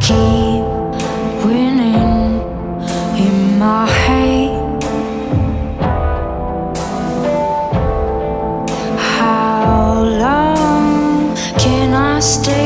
keep winning in my head. How long can I stay?